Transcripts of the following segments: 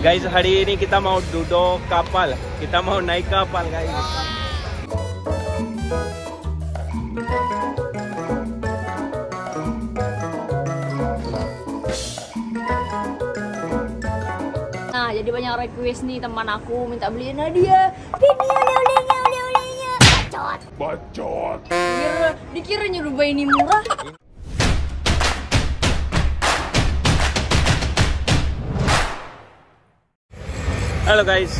Guys, hari ini kita mau duduk kapal. Kita mau naik kapal, guys. Nah, jadi banyak request nih teman aku minta beliin Nadia. Ini oleh-olehnya, oleh-olehnya. Bacot. Bacot. Dikira, dikiranya Dubai ini murah. Halo guys.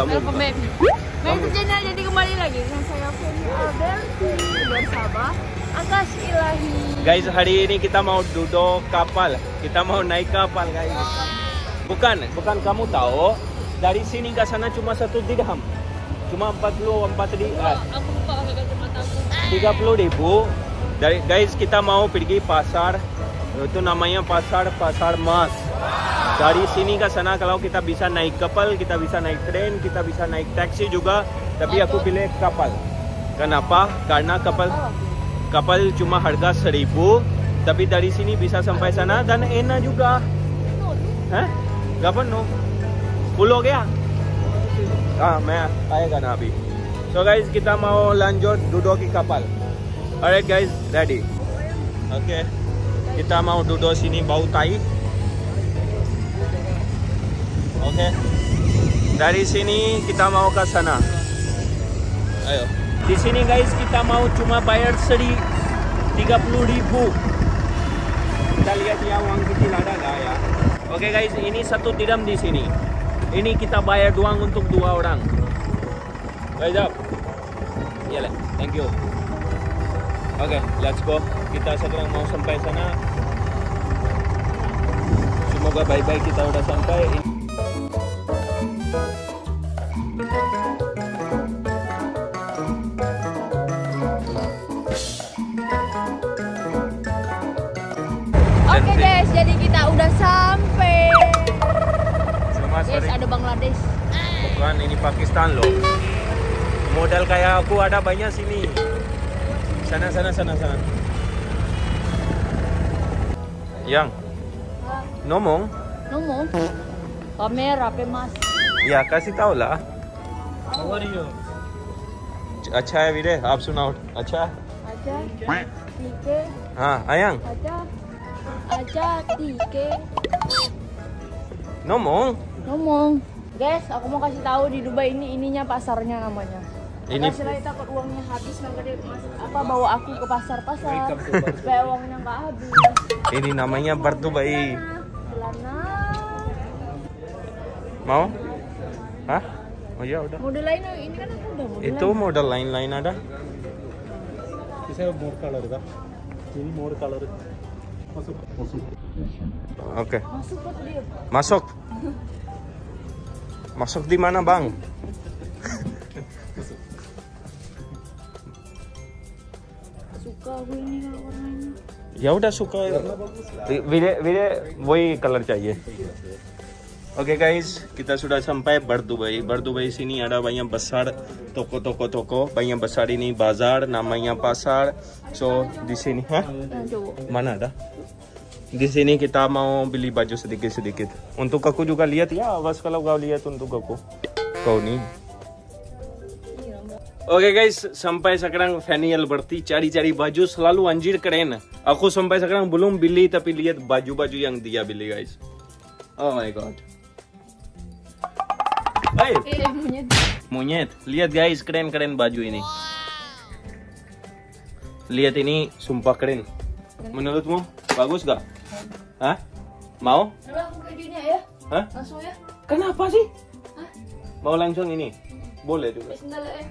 Kamu Welcome back. YouTube channel jadi kembali lagi dengan saya Femi Alberti bersama Akas Ilahi. Guys, hari ini kita mau duduk kapal. Kita mau naik kapal, guys. Bukan, bukan kamu tahu dari sini ke sana cuma satu dirham. Cuma 44 di ah, Aku lupa pakai kacamata aku. 30 ribu. Dari guys kita mau pergi pasar. Itu namanya pasar pasar mas Dari sini ke sana kalau kita bisa naik kapal, kita bisa naik tren, kita bisa naik taksi juga. Tapi aku pilih kapal. Kenapa? Karena kapal kapal cuma harga seribu. Tapi dari sini bisa sampai sana dan enak juga. Hah? Gak penuh. Full हो गया? हाँ मैं आएगा ना अभी So guys kita mau lanjut duduk di kapal Alright guys ready Oke Kita mau duduk sini bau tai Oke. Dari sini kita mau ke sana. Ayo. Di sini guys kita mau cuma bayar seri 30 ribu. Kita lihat ya uang kecil ada gak ya. Oke guys ini satu dirham di sini. Ini kita bayar doang untuk dua orang. Guys up. Iya lah, thank you. Oke, let's go. Kita sekarang mau sampai sana. Semoga baik-baik kita udah sampai kita udah sampai. Cuma Guys, sorry ada Bangladesh. Bukan, ini Pakistan loh Model kayak aku ada banyak sini Sana, sana, sana, sana Yang Ngomong Ngomong. Kamera, pe mas. Ya kasih tahu lah. How are you? अच्छा है वीरे आप सुनाओ अच्छा है? Aja, tike, हाँ आयंग aja, aja tike ngomong ngomong guys aku mau kasih tahu di Dubai ini ininya pasarnya namanya ini selain takut uangnya habis maka dia apa bawa aku ke pasar pasar supaya uangnya nggak habis ini namanya bar Dubai mau Hah? Oh ya udah. Model lain ini kan aku udah model. Itu model lain lain ada. Bisa more color dah. Ini more color. masuk masuk oke Masuk kok dia. masuk masuk di mana bang Suka aku ini kalau warnanya. ya udah suka वीरे वीरे वही कलर चाहिए Oke guys, kita sudah sampai Bardubai. Bardubai sini ada banyak besar toko-toko toko, banyak besar ini bazar, namanya pasar. So di sini, hah? Nah, coba. Mana ada? Di sini kita mau beli baju sedikit-sedikit. Untuk aku juga lihat ya, awas kalau kau lihat untuk aku. Kau nih. Oke guys, sampai sekarang Fanny Alberti cari-cari baju selalu anjir keren. Aku sampai sekarang belum beli tapi lihat baju-baju yang dia beli guys. Oh my god. Hey, Eh, monyet. monyet, lihat guys keren-keren baju ini. Lihat ini sumpah keren. Menurutmu bagus gak? Hah? Mau? Kayak gini ya. Hah? Langsung ya. Kenapa sih? Hah? Mau langsung ini? Boleh juga. Sendal ya.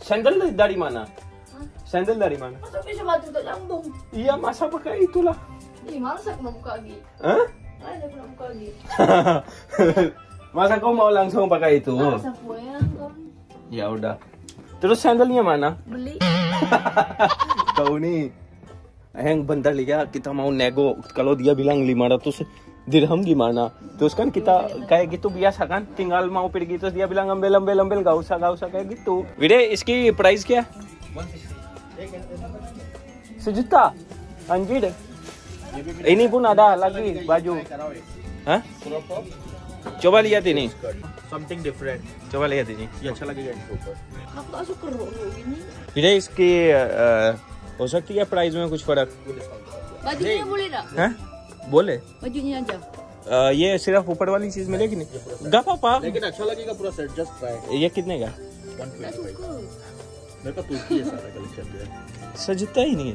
Sandal dari mana? Hah? Sandal dari mana? Masa bisa batu tak lambung? Iya, masa pakai itulah. Ih, malas aku mau buka lagi. Hah? Malas aku mau buka lagi. masa kau mau langsung pakai itu? Malas aku ya. Ya udah. Terus sandalnya mana? Beli. Kau nih. Yang bentar lihat kita mau nego. Kalau dia bilang 500 dirham gimana? Terus kan kita kayak gitu biasa kan? Tinggal mau pergi terus dia bilang ambil ambil ambil gak usah gak usah kayak gitu. Vide, iski price क्या? Sejuta. Anjir. Ini pun ada lagi baju. Hah? Coba lihat ini. Something different Coba lihat ini. ये अच्छा लगेगा इनके ऊपर suka rok gini. Tidak इसकी अ, हो सकती है प्राइस में कुछ फर्क Bajunya boleh tak? हैं बोले Bajunya aja. अ, ये सिर्फ ऊपर वाली चीज मिलेगी नहीं गा पापा लेकिन अच्छा लगेगा पूरा सेट जस्ट ट्राई ये कितने का Tak suka. मेरे पास तुर्की है सारा कलेक्शन जो है sejuta ini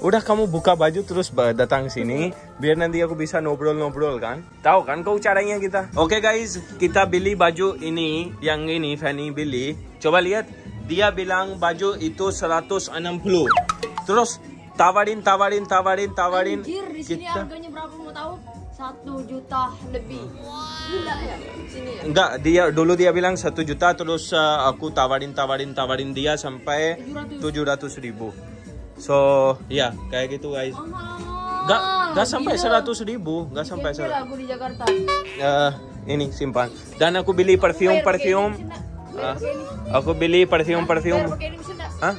udah kamu buka baju terus ba- datang sini biar nanti aku bisa ngobrol-ngobrol kan tahu kan kau caranya kita oke guys kita beli baju ini yang ini Fanny beli coba lihat dia bilang baju itu 160 terus tawarin tawarin tawarin tawarin Anjir, di sini kita harganya berapa mau tahu? Satu juta lebih. Gila ya? Sini ya? Enggak, dia dulu dia bilang satu juta terus uh, aku tawarin tawarin tawarin dia sampai 700 ribu. So, ya kayak gitu guys. Enggak, enggak sampai. 100 ribu, enggak sampai 100. aku di Jakarta. Eh, ini simpan. Dan aku beli perfume perfume. Bayar pakai ini. aku beli perfume perfume. Bisa nggak? Hah?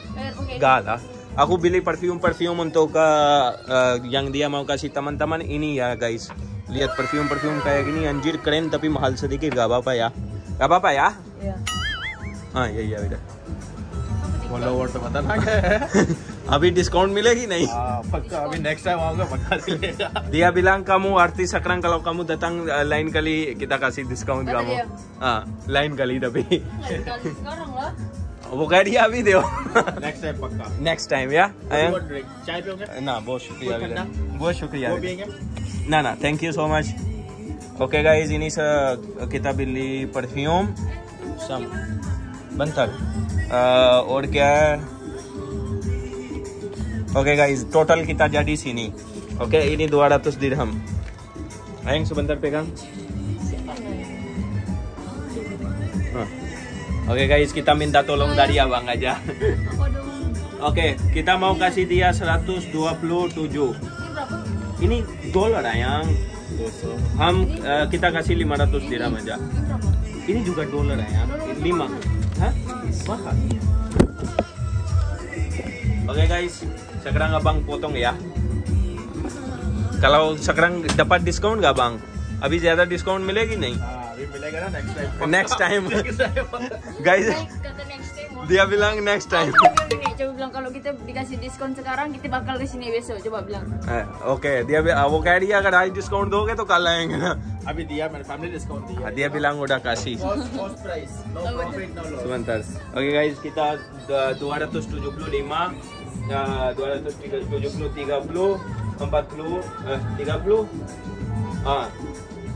Enggak lah. Aku beli perfume perfume untuk uh, uh, yang dia mau kasih teman-teman ini ya guys. Lihat perfume perfume kayak gini anjir keren tapi mahal sedikit gak apa-apa ya. Gak apa-apa ya. Iya. हाँ यही है बेटा फॉलोवर तो पता ना क्या है अभी डिस्काउंट मिलेगी नहीं हाँ पक्का अभी नेक्स्ट टाइम आऊंगा पक्का मिलेगा dia bilang kamu artis sekarang kalau kamu datang uh, lain kali kita kasih diskon Kata kamu dia? ah वो गाड़िया अभी दो नेक्स्ट टाइम पक्का। नेक्स्ट टाइम या चाय पियोगे? ना बहुत शुक्रिया तो। बहुत शुक्रिया तो। ना ना thank you so much okay guys इन इज़ किताबिली परफ्यूम सम बंथल और क्या है? ओके गाइज़ टोटल कितना जाडी सी सीनी ओके इन दोबारा तो तुस दिर हम। आएँगे सुबंधर पेगा हाँ। Oke guys, kita minta tolong dari abang aja. Apa dong? Oke, kita mau kasih dia 127. Ini berapa? Ini dolar ayang. दो सौ Ham eh, kita kasih 500 dirham aja. Ini berapa? Ini juga dolar ayang. 5. Hah? Mahal. Oke guys, sekarang abang potong ya. Kalau sekarang dapat diskon nggak bang? Abis ज्यादा डिस्काउंट मिलेगी नहीं हाँ अभी मिलेगा ना next time Next time. Next time guys Baik, kata next time. mau. dia bilang next time Coba bilang coba bilang kalau kita dikasih diskon sekarang kita bakal ke sini besok. Coba bilang. Eh, okay dia bi- वो कह रही है अगर आज डिस्काउंट दोगे तो कल आएँगे ना अभी दिया मैंने फैमिली डिस्काउंट दिया dia bilang udah kasih cost cost price no profit no loss sebentar oke guys kita uh, 275 uh, 270 30 40 eh, 30 ah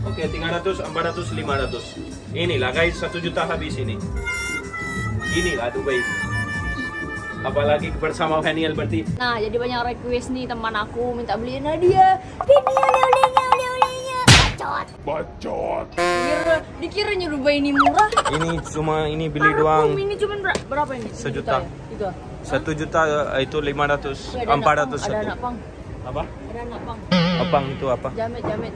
Oke, okay, 300, 400, 500. Inilah guys, 1 juta habis ini. Inilah Dubai. Apalagi bersama Daniel berarti. Nah, jadi banyak request nih teman aku minta beliin dia. Ini oleh-olehnya, oleh-olehnya. Bacot. Bacot. Dikira, dikira Dubai ini murah. Ini cuma ini beli doang. Ini cuma ber berapa ini? Sejuta. Ya? Tiga. Satu juta eh, itu lima ratus, empat ratus. Ada anak pang. Apa? Ada anak pang. Apang itu apa? Jamet, jamet.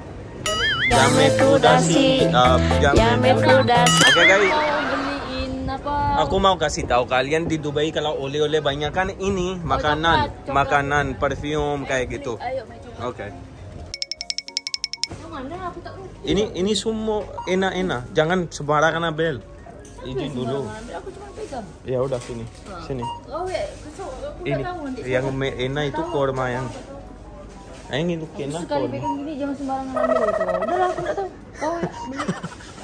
Jamet kudasi. Uh, jamet. kudasi. Oke guys, beliin apa? aku mau kasih tahu kalian di Dubai kalau oleh-oleh banyak kan ini makanan, coklat, coklat. makanan, perfume kayak gitu. Oke. Tahu. Ini ini semua enak-enak. Jangan sembarangan ambil. Izin dulu. Ya udah sini. Sini. Oh ya, Ini yang enak itu korma yang yang itu Aku enak sekali pegang gini jangan sembarangan ambil itu. Udahlah, aku tak tahu. Kau ya,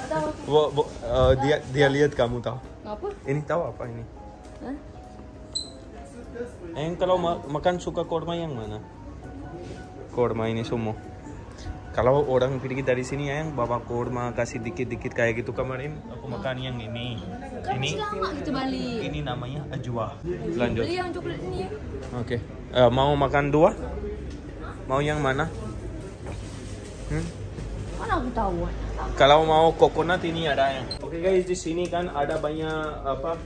tahu. Bo- bo- eh, dia dia lihat kamu tahu. Apa? Ini tahu apa ini? Hah? Yang kalau ma- makan suka korma yang mana? Korma ini semua. Kalau orang pergi dari sini ya yang bawa korma kasih dikit-dikit kayak gitu kemarin aku makan yang ini. Kan Ini lama gitu balik. ini namanya ajwa. Lanjut. Beli yang coklat ini ya. Oke. Eh, mau makan dua? Mau yang mana? Hmm? Mana aku tahu? Kalau mau coconut ini ada yang. Oke guys, di sini kan ada banyak apa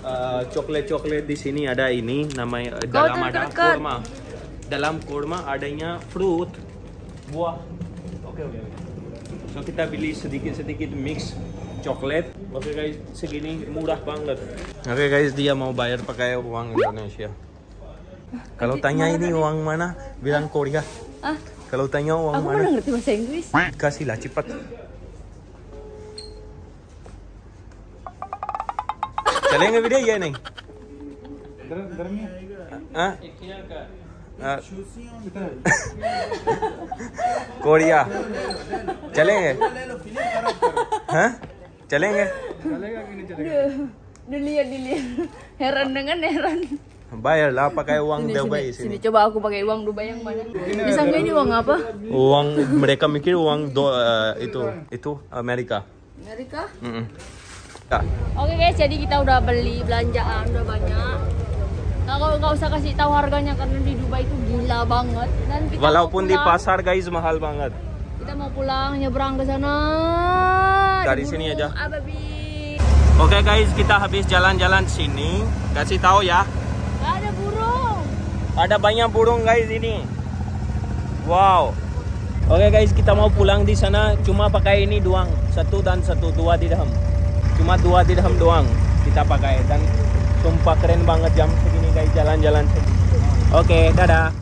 eh, coklat-coklat di sini ada ini namanya Kau dalam ada terdekat. kurma. Dalam kurma adanya fruit buah. Oke oke. oke. So kita beli sedikit-sedikit mix coklat. Oke guys, segini murah banget. Oke guys, dia mau bayar pakai uang Indonesia. Kalau tanya ini uang mana, bilang Korea. Ah? Kalau tanya uang Aku mana? Aku ngerti bahasa Inggris. Kasihlah cepat. चलेंगे भैया या नहीं कोरिया चलेंगे हाँ चलेंगे चलेगा कि नहीं heran dengan heran bayar lah pakai uang Sini, Dubai sini, sini. sini Coba aku pakai uang Dubai yang banyak. Disangka ini uang apa? uang mereka mikir uang do, eh, itu itu Amerika Amerika? Mm-mm. Ya. Oke guys, jadi kita udah beli belanjaan udah banyak. Nah, kalau nggak usah kasih tahu harganya karena di Dubai itu gila banget. Dan kita walaupun di pasar guys mahal banget kita mau pulang nyebrang ke sana. Dari Diburu sini aja. Ababi. Oke guys, kita habis jalan-jalan sini. Kasih tahu ya. Ada banyak burung guys ini. Wow. Oke guys, kita mau pulang di sana cuma pakai ini doang, satu dan satu dua dirham. Cuma dua dirham doang kita pakai dan sumpah keren banget jam segini guys jalan-jalan. Oke, dadah.